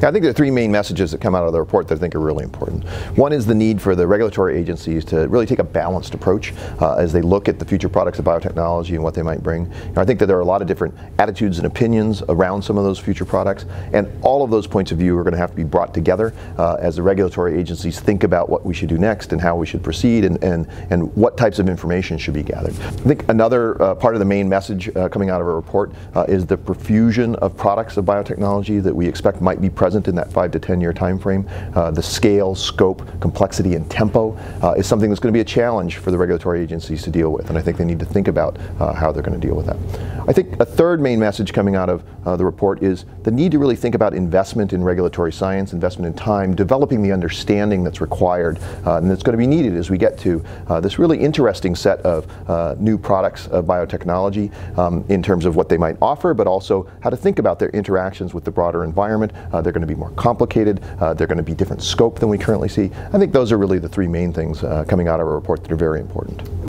Yeah, I think there are three main messages that come out of the report that I think are really important. One is the need for the regulatory agencies to really take a balanced approach uh, as they look at the future products of biotechnology and what they might bring. Know, I think that there are a lot of different attitudes and opinions around some of those future products, and all of those points of view are going to have to be brought together uh, as the regulatory agencies think about what we should do next and how we should proceed and, and, and what types of information should be gathered. I think another uh, part of the main message uh, coming out of our report uh, is the profusion of products of biotechnology that we expect might be present in that five to 10 year time frame. Uh, the scale, scope, complexity, and tempo uh, is something that's going to be a challenge for the regulatory agencies to deal with, and I think they need to think about uh, how they're going to deal with that. I think a third main message coming out of uh, the report is the need to really think about investment in regulatory science, investment in time, developing the understanding that's required uh, and that's going to be needed as we get to uh, this really interesting set of uh, new products of biotechnology um, in terms of what they might offer, but also how to think about their interactions with the broader environment. Uh, they're going to be more complicated. Uh, they're going to be different scope than we currently see. I think those are really the three main things coming out of our report that are very important.